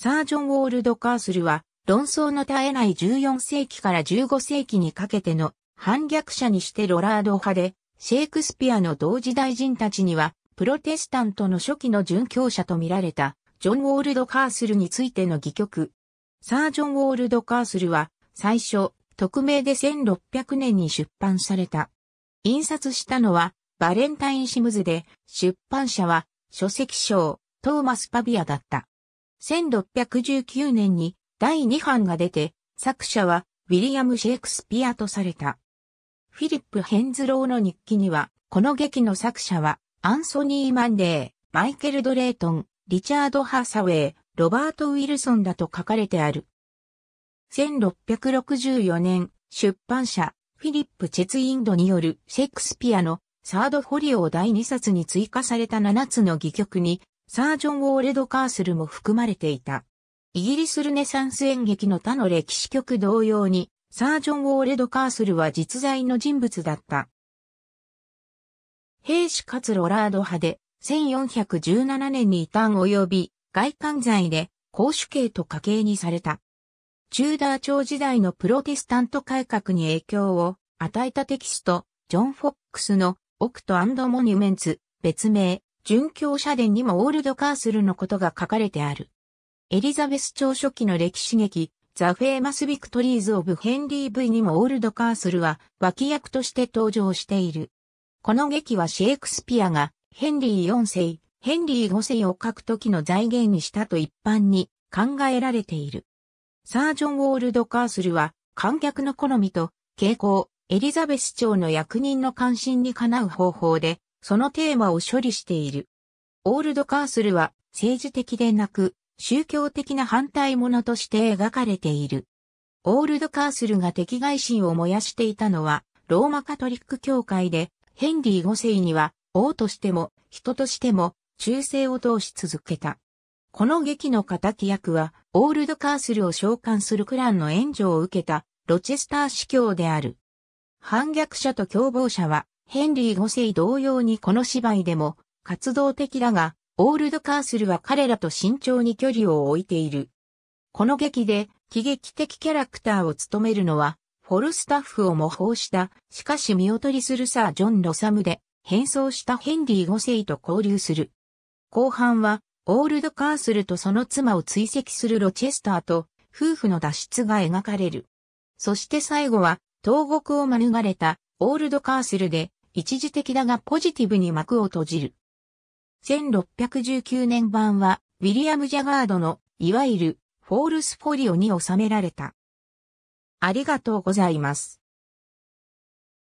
サージョン・ウォールド・カースルは、論争の絶えない14世紀から15世紀にかけての反逆者にしてロラード派で、シェイクスピアの同時代人たちには、プロテスタントの初期の殉教者と見られた、ジョン・ウォールド・カースルについての戯曲。サージョン・ウォールド・カースルは、最初、匿名で1600年に出版された。印刷したのは、バレンタイン・シムズで、出版社は、書籍商、トーマス・パビアだった。1619年に第2版が出て、作者はウィリアム・シェイクスピアとされた。フィリップ・ヘンズローの日記には、この劇の作者は、アンソニー・マンデー、マイケル・ドレートン、リチャード・ハーサウェイ、ロバート・ウィルソンだと書かれてある。1664年、出版社、フィリップ・チェツインドによるシェイクスピアの Third Folio を第2刷に追加された7つの戯曲にサージョン・ウォーレド・カースルも含まれていた。イギリスルネサンス演劇の他の歴史曲同様に、サージョン・ウォーレド・カースルは実在の人物だった。兵士かつロラード派で、1417年に異端及び外観罪で公主刑と家系にされた。チューダー朝時代のプロテスタント改革に影響を与えたテキスト、ジョン・フォックスのオクトモニュメンツ、別名、殉教者伝にもオールドカースルのことが書かれてある。エリザベス朝初期の歴史劇、 The Famous Victories of Henry V にもオールドカースルは脇役として登場している。この劇はシェイクスピアがヘンリー4世、ヘンリー5世を書く時の材源にしたと一般に考えられている。サー・ジョン・オールドカースルは観客の好みと傾向、エリザベス朝の役人の関心にかなう方法でそのテーマを処理している。オールドカースルは政治的でなく宗教的な反対者として描かれている。オールドカースルが敵外心を燃やしていたのはローマカトリック教会でヘンリー5世には王としても人としても忠誠を通し続けた。この劇の仇役はオールドカースルを召喚するクランの援助を受けたロチェスター司教である。反逆者と共謀者はヘンリー5世同様にこの芝居でも活動的だが、オールドカースルは彼らと慎重に距離を置いている。この劇で喜劇的キャラクターを務めるのは、フォルスタッフを模倣した、しかし見劣りするサー・ジョン・ロサムで、変装したヘンリー5世と交流する。後半は、オールドカースルとその妻を追跡するロチェスターと、夫婦の脱出が描かれる。そして最後は、投獄を免れた、オールドカースルで、一時的だがポジティブに幕を閉じる。1619年版は、ウィリアム・ジャガードの、いわゆる、 False Folio に収められた。ありがとうございます。